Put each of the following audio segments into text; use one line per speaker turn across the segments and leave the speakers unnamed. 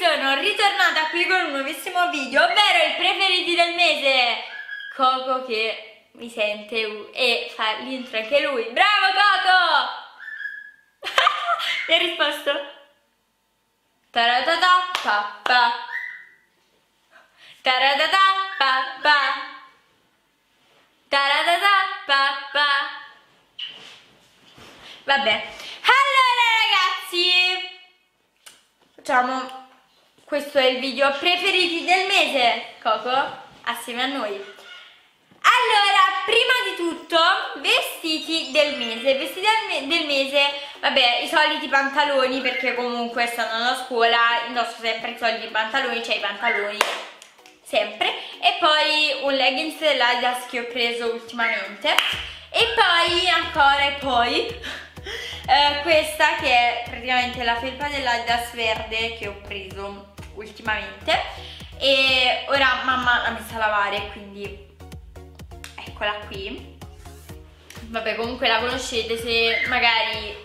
sono ritornata qui con un nuovissimo video, ovvero i preferiti del mese. Coco che mi sente e fa l'intro anche lui. Bravo Coco! mi ha risposto. Taratata papà. Taratata papà. Taratata papà. Vabbè. Allora ragazzi, facciamo questo è il video preferiti del mese, Coco, assieme a noi. Allora, prima di tutto, vestiti del mese. Vestiti del mese, vabbè, i soliti pantaloni, perché comunque stando a scuola indosso sempre i soliti pantaloni, cioè i pantaloni sempre. E poi un leggings dell'Adidas che ho preso ultimamente. E poi, ancora, e poi eh, questa che è praticamente la felpa dell'Adidas verde che ho preso ultimamente. E ora mamma l'ha messa a lavare quindi eccola qui. Vabbè comunque la conoscete se magari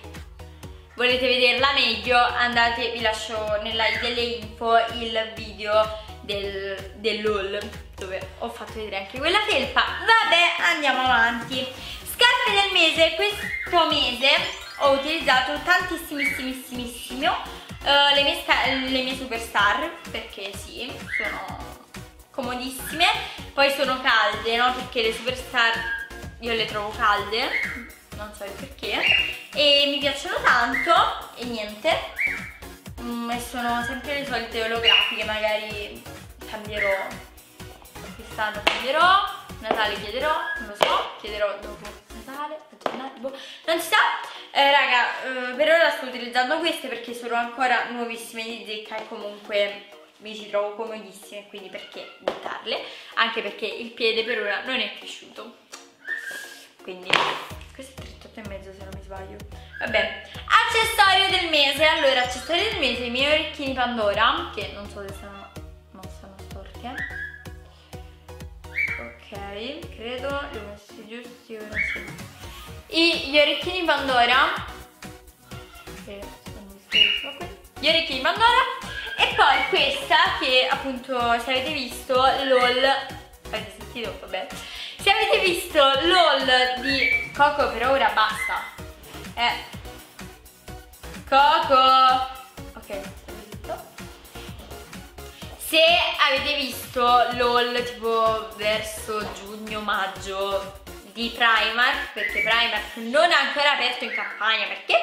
volete vederla meglio andate vi lascio nella delle info il video del, dell'haul dove ho fatto vedere anche quella felpa. Vabbè andiamo avanti. Scarpe del mese questo mese ho utilizzato tantissimissimissimo uh, le, mie le mie superstar perché sì, sono comodissime. Poi sono calde, no? Perché le superstar io le trovo calde non so il perché. E mi piacciono tanto e niente. Mm, e sono sempre le solite olografiche magari cambierò quest'anno cambierò Natale chiederò, non lo so, chiederò dopo Natale, boh, non si sa eh, raga, eh, per ora sto utilizzando queste perché sono ancora nuovissime di zecca e comunque mi ci trovo comodissime, quindi perché buttarle? Anche perché il piede per ora non è cresciuto. Quindi, questo è 38 e mezzo se non mi sbaglio. Vabbè, accessorio del mese. Allora, accessorio del mese, i miei orecchini Pandora, che non so se sono, non sono storte. Ok, credo li ho messi giusti ora sì gli orecchini Pandora. Gli orecchini Pandora. E poi questa che appunto se avete visto l'haul avete sentito? vabbè. Se avete visto l'haul di Coco per ora basta. Eh. Coco. Ok se avete visto l'haul tipo verso giugno-maggio di Primark perché Primark non ha ancora aperto in campagna perché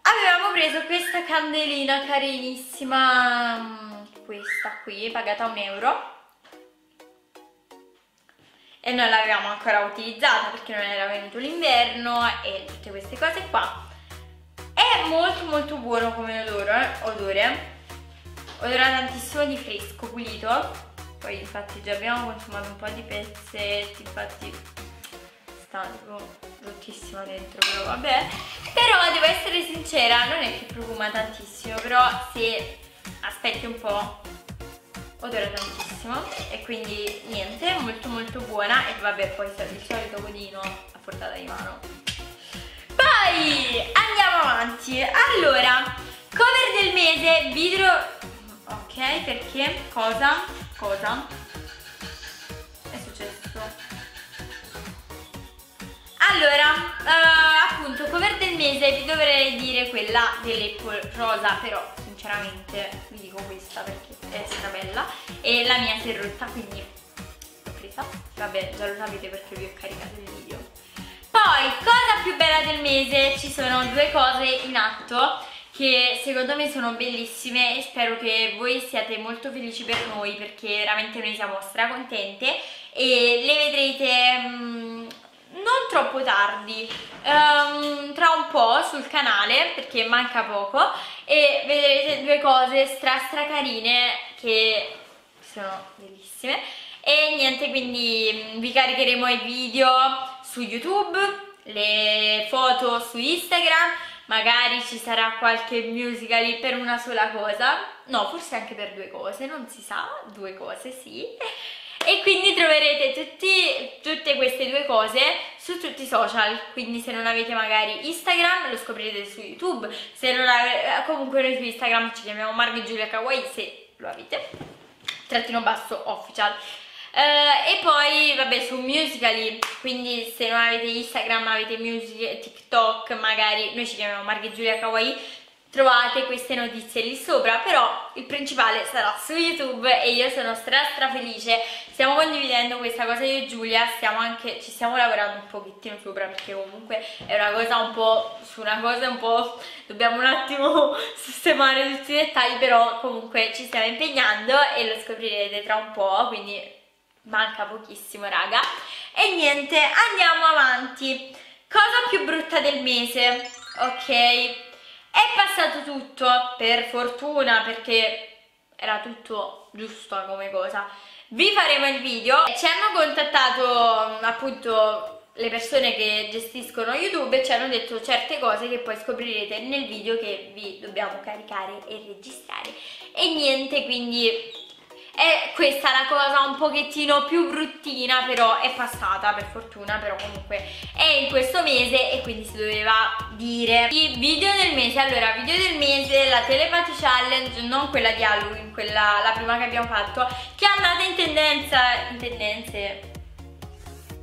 avevamo preso questa candelina carinissima mm, questa qui pagata un euro e non l'avevamo ancora utilizzata perché non era venuto l'inverno e tutte queste cose qua. È molto molto buono come odore, odore odora tantissimo di fresco pulito poi infatti già abbiamo consumato un po' di pezzetti infatti sta bruttissima dentro però vabbè. Però devo essere sincera non è che profuma tantissimo però se aspetti un po' odora tantissimo. E quindi niente molto molto buona. E vabbè poi il solito codino a portata di mano. Poi andiamo avanti. Allora cover del mese vidro ok perché? Cosa cosa è successo? Allora, uh, appunto, cover del mese vi dovrei dire quella dell'Apple rosa, però sinceramente vi dico questa perché è strabella e la mia si è rotta, quindi l'ho presa. Vabbè, già lo sapete perché vi ho caricato il video. Poi, cosa più bella del mese, ci sono due cose in atto che secondo me sono bellissime e spero che voi siate molto felici per noi perché veramente noi siamo stracontente e le vedrete um, non troppo tardi, um, tra un po' sul canale perché manca poco e vedrete due cose stra stra carine che sono bellissime. E niente quindi vi caricheremo i video su YouTube, le foto su Instagram magari ci sarà qualche musical per una sola cosa, no, forse anche per due cose, non si sa, due cose sì. E quindi troverete tutti, tutte queste due cose su tutti i social, quindi se non avete magari Instagram lo scoprirete su YouTube, se non avete, eh, comunque noi su Instagram ci chiamiamo Marghe Giulia Kawaii se lo avete, trattino basso official. Uh, e poi vabbè su Musical.ly quindi se non avete Instagram avete music, TikTok magari noi ci chiamiamo Marghe Giulia Kawaii trovate queste notizie lì sopra però il principale sarà su youtube e io sono stra stra felice. Stiamo condividendo questa cosa io e Giulia stiamo anche, ci stiamo lavorando un pochettino sopra perché comunque è una cosa un po' su una cosa un po' dobbiamo un attimo sistemare tutti i dettagli però comunque ci stiamo impegnando e lo scoprirete tra un po' quindi manca pochissimo raga e niente andiamo avanti cosa più brutta del mese ok è passato tutto, per fortuna, perché era tutto giusto come cosa. Vi faremo il video. Ci hanno contattato appunto le persone che gestiscono YouTube e ci hanno detto certe cose che poi scoprirete nel video che vi dobbiamo caricare e registrare. E niente, quindi è questa la cosa un pochettino più bruttina però è passata per fortuna però comunque è in questo mese e quindi si doveva dire i video del mese allora video del mese la telepathy challenge non quella di Halloween quella la prima che abbiamo fatto che è andata in tendenza in tendenze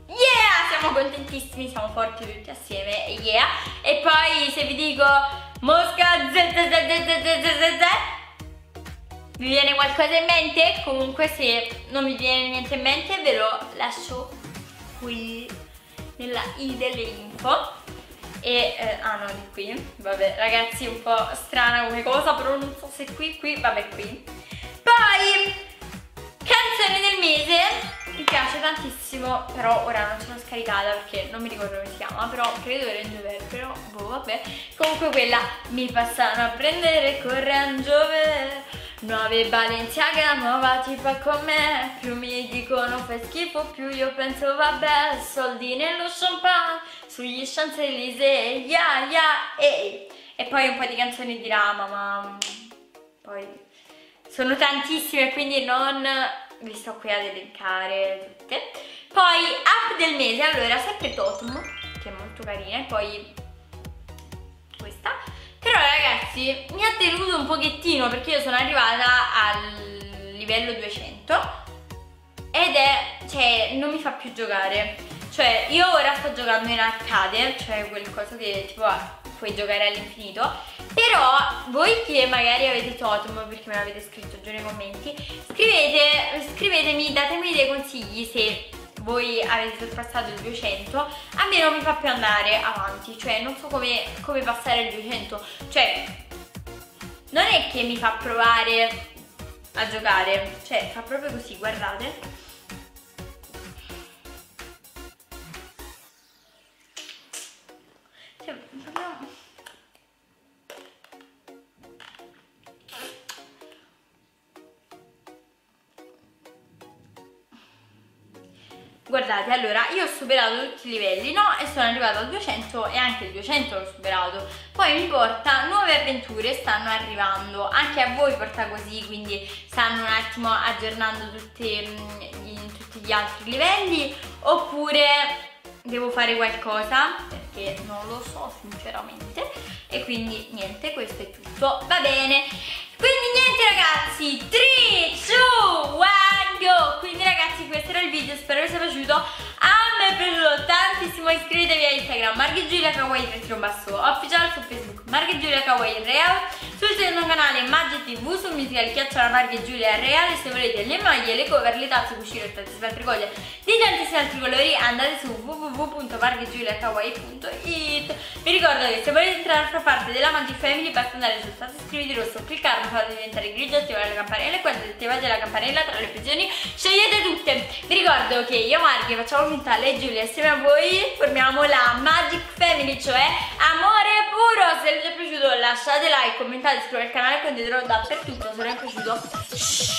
Yeah! Siamo contentissimi, siamo forti tutti assieme, yeah! E poi se vi dico Mosca ZZZZZZ vi viene qualcosa in mente? Comunque se non vi viene niente in mente ve lo lascio qui nella i delle info. E eh, ah no di qui. Vabbè ragazzi un po' strana come cosa però non so se qui qui vabbè qui. Poi canzone del mese. Mi piace tantissimo però ora non ce l'ho scaricata perché non mi ricordo come si chiama però credo Range Rover però boh vabbè. Comunque quella mi passano a prendere con Range Rover Nuove Balenciaga, nuova tipa con me. Più mi dicono fai schifo, più io penso vabbè Soldi nello champagne, sugli Champs-Élysées Yeah, yeah, ehi. E poi un po' di canzoni di Rama, ma... Poi... Sono tantissime, quindi non vi sto qui ad elencare tutte. Poi, app del mese, allora, sempre Totem Che è molto carina, e poi... Questa ragazzi mi ha deluso un pochettino perché io sono arrivata al livello 200 ed è, cioè, non mi fa più giocare. Cioè, io ora sto giocando in arcade, cioè quel coso che tipo puoi giocare all'infinito. Però voi che magari avete totem, perché me l'avete scritto giù nei commenti, scrivete, scrivetemi, datemi dei consigli se voi avete sorpassato il 200 a me non mi fa più andare avanti cioè non so come, come passare il 200 cioè non è che mi fa provare a giocare cioè fa proprio così guardate Guardate, allora, io ho superato tutti i livelli, no? E sono arrivata al 200 e anche il 200 l'ho superato. Poi mi porta nuove avventure, stanno arrivando. Anche a voi porta così, quindi stanno un attimo aggiornando tutti, mm, tutti gli altri livelli. Oppure devo fare qualcosa, perché non lo so sinceramente. E quindi niente, questo è tutto. Va bene. Quindi niente ragazzi, 3, 2, 1, go! Quindi ragazzi questo vi sia piaciuto. A me è piaciuto tantissimo, iscrivetevi a Instagram Marghe Kawaii Retro Basso Official, su Facebook Marghe Kawaii Real, sul secondo canale Maggi TV, su Musical Chiacciala Marghe Giulia Real, se volete le maglie, le cover, le tazze, cuscine e tantissime altre cose di tantissimi altri colori andate su www.marghegiuliakawaii.it Vi ricordo che se volete entrare a far parte della Magic Family basta andare sul tasto iscriviti rosso, cliccare farlo diventare grigio, attivare la campanella e quando attivate la campanella tra le opzioni scegliete tutte. Vi ricordo che io Marghe facciamo finta e Giulia assieme a voi formiamo la Magic Family, cioè amore puro. Se lasciate like, commentate, iscrivetevi al canale, condividetelo dappertutto. Se non è piaciuto... Shh.